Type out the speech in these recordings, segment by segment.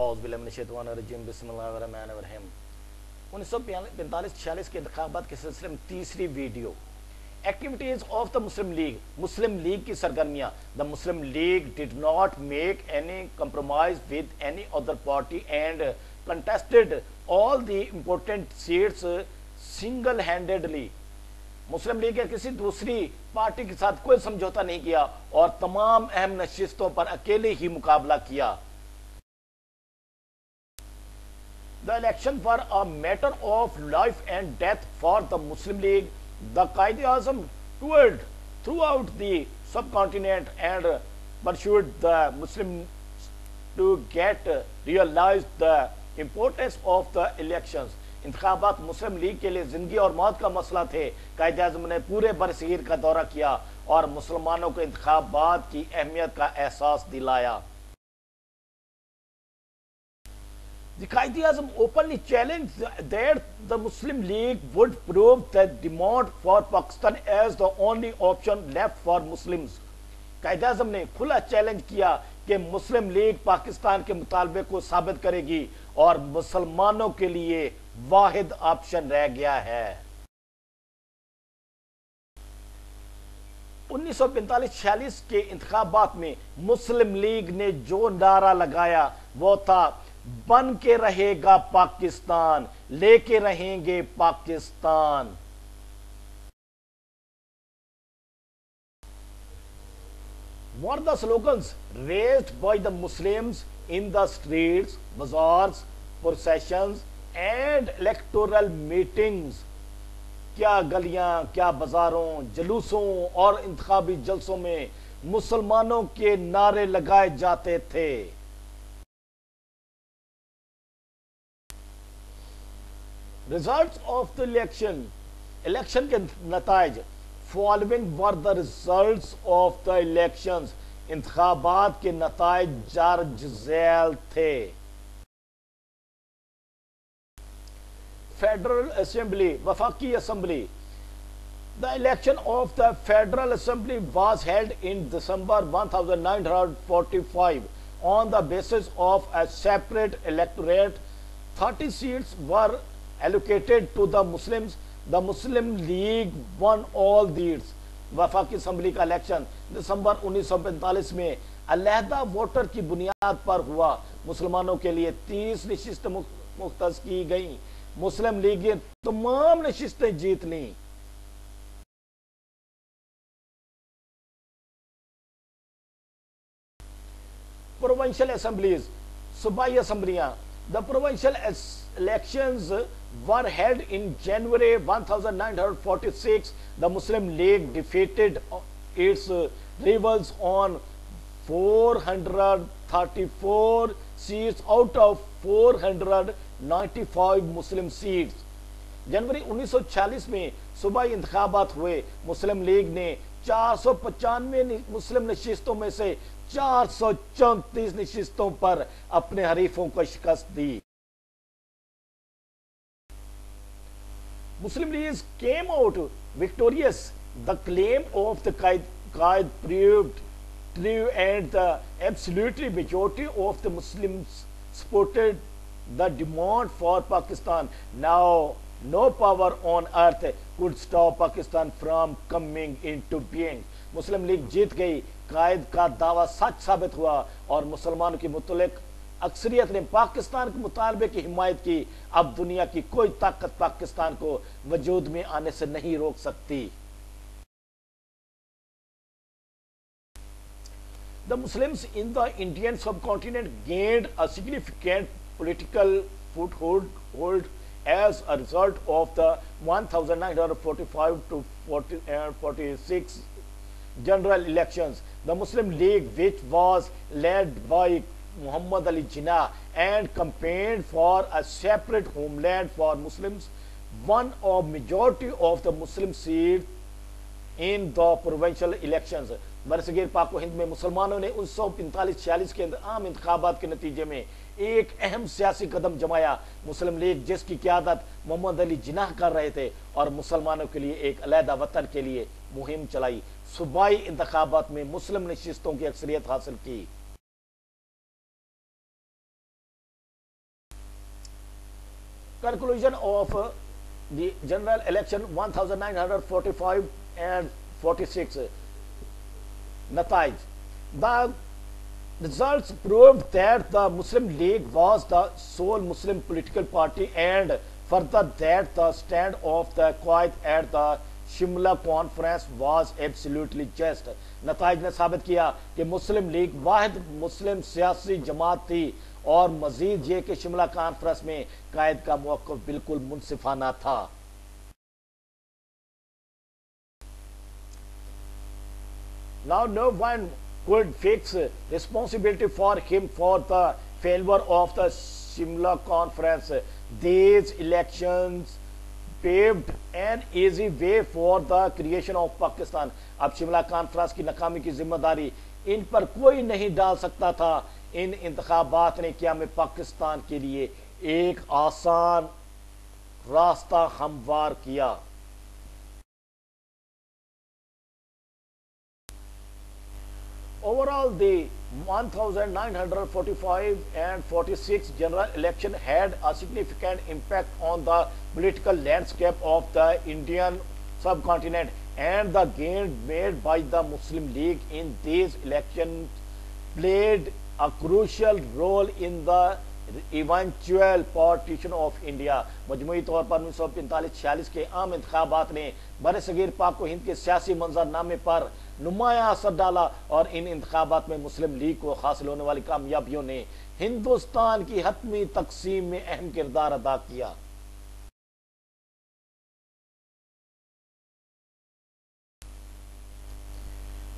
Os من الشیطان الرجیم بسم اللہ الرحمن الرحیم انیس سو پینتالیس چھیالیس کے انتخابات کے سلسلے میں تیسری video activities of the Muslim League Muslim League کی سرگرمیاں the Muslim League did not make any compromise with any other party and contested all the important seats single handedly Muslim League یا کسی دوسری پارٹی کے ساتھ کوئی سمجھوتا نہیں کیا اور تمام اہم نشستوں پر اکیلے ہی مقابلہ کیا the election for a matter of life and death for the Muslim League. The Qaeda Azam toured throughout the subcontinent and pursued the Muslims to get realized the importance of the elections. انتخابات مسلم league کے لئے زندگی اور موت کا مسئلہ تھے قائد عظم نے پورے برسیر کا دورہ کیا اور مسلمانوں کو انتخابات کی اہمیت کا احساس دلایا The the the openly challenged that Muslim League would prove demand for for Pakistan as only option left Muslims. League Pakistan کے مطالبے کو ثابت کرے گی اور مسلمانوں کے لیے واحد آپشن رہ گیا ہے چھیالیس کے انتخابات میں مسلم لیگ نے جو نعرہ لگایا وہ تھا بن کے رہے گا پاکستان لے کے رہیں گے Pakistan What are the slogans raised by the Muslims in the streets, bazaars, processions and electoral meetings? کیا گلیاں کیا بازاروں جلوسوں اور انتخابی جلسوں میں مسلمانوں کے نعرے لگائے جاتے تھے results of the election election के नतज following were the results of the elections. इंतबात के नतज जर्ज जैल थे Federal Assembly, वफाकी assembly The election of the Federal Assembly was held in December 1945 on the basis of a separate electorate. 30 seats were allocated to the Muslims. The Muslim League won all these. وفاق assembly کا election دسمبر انیس سو پینتالیس میں علیحدہ voter کی بنیاد پر ہوا مسلمانوں کے لیے تیس نشست مختص کی گئیں مسلم لیگ لیگیں تمام نشستیں جیت لیں پروونشل اسمبلیز صوبائی اسمبلیاں The provincial elections were held in January 1946. The Muslim League defeated its rivals on 434 seats out of 495 Muslim seats. جنوری انیس سو چھالیس میں صبح انتخابات ہوئے مسلم لیگ نے چار سو پچانوے مسلم نشستوں میں سے چار سو چونتیس نشستوں پر اپنے حریفوں کو شکست دی Muslim Leagues came out victorious the claim of the Quaid proved true and the ایبسلیوٹری majority of the Muslim supported the demand for Pakistan now no power on earth could stop Pakistan from coming into being Muslim league جیت گئی قائد کا دعویٰ سچ ثابت ہوا اور مسلمانوں کی متعلق اکثریت نے پاکستان کے مطالبے کی حمایت کی اب دنیا کی کوئی طاقت پاکستان کو وجود میں آنے سے نہیں روک سکتی The Muslims in the Indian subcontinent gained a significant political foothold hold as a result of the 1945 to 40, uh, 46 general elections. The Muslim League, which was led by Muhammad Ali Jinnah and campaigned for a separate homeland for Muslims, won a majority of the Muslim seats in the provincial elections. برسگیر پاک و ہند میں مسلمانوں نے انیس سو پنتالیس چھیالیس کے اندر عام انتخابات کے نتیجے میں ایک اہم سیاسی قدم جمعیا مسلم لیگ جس کی قیادت محمد علی جناح کر رہے تھے اور مسلمانوں کے لیے ایک علیحدہ وطن کے لیے مہم چلائی صوبائی انتخابات میں مسلم نشستوں کی اکثریت حاصل کی conclusion of the general election 1945 نتائج the result that the Muslim League was the sole Muslim political party and that the stand of the the Shimla conference was absolutely just نتائج نے ثابت کیا کہ مسلم لیگ واحد مسلم سیاسی جماعت تھی اور مزید یہ کہ شملہ کانفرنس میں قائد کا موقف بالکل منصفانہ تھا Now no one could fix responsibility for him for the failure of the Shimla conference. These elections paved an easy way for the creation of Pakistan اب شملہ کانفرنس کی ناکامی کی ذمہ داری ان پر کوئی نہیں ڈال سکتا تھا ان انتخابات نے کیا میں پاکستان کے لیے ایک آسان راستہ ہموار کیا Overall, the 1945 and 46 general election had a significant impact on the political landscape of the Indian subcontinent and the gain made by the Muslim League in these elections played a crucial role in the eventual partition of India مجموعی طور پر 1945-46 کے عام انتخابات نے برے سگیر پاک و ہند کے سیاسی منظر نامے پر نمائع اثر ڈالا اور ان انتخابات میں مسلم لیگ کو خاصل ہونے والی کامیابیوں نے ہندوستان کی حتمی تقسیم میں اہم کردار ادا کیا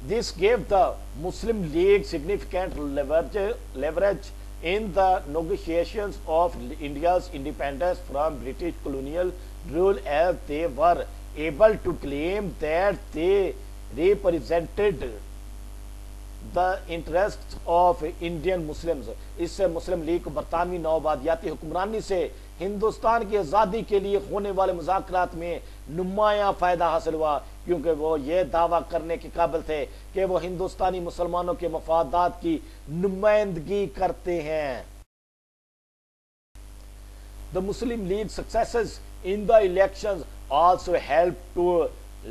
This gave the Muslim League significant leverage, leverage in the negotiations of India's independence from British colonial rule as they were able to claim that they represented the interests of Indian Muslims. اس سے مسلم league برطانوی نوبادیاتی حکمرانی سے ہندوستان کی ازادی کے لیے ہونے والے مذاکرات میں نمائع فائدہ حاصل ہوا کیونکہ وہ یہ دعویٰ کرنے کے قابل تھے کہ وہ ہندوستانی مسلمانوں کے مفادات کی نمائندگی کرتے ہیں The Muslim League successes in the elections also helped to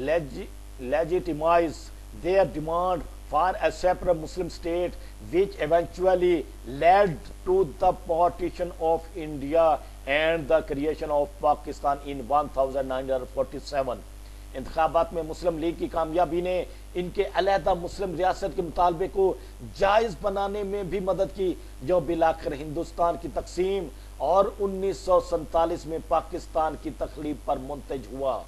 leg legitimize their demand for a separate Muslim state which eventually led to the partition of India and the creation of Pakistan ان انتخابات میں مسلم League کی کامیابی نے ان کے علیحدہ مسلم ریاست کے مطالبے کو جائز بنانے میں بھی مدد کی جو بلاخر ہندوستان کی تقسیم اور انیس سو سنتالیس میں پاکستان کی تخلیق پر منتج ہوا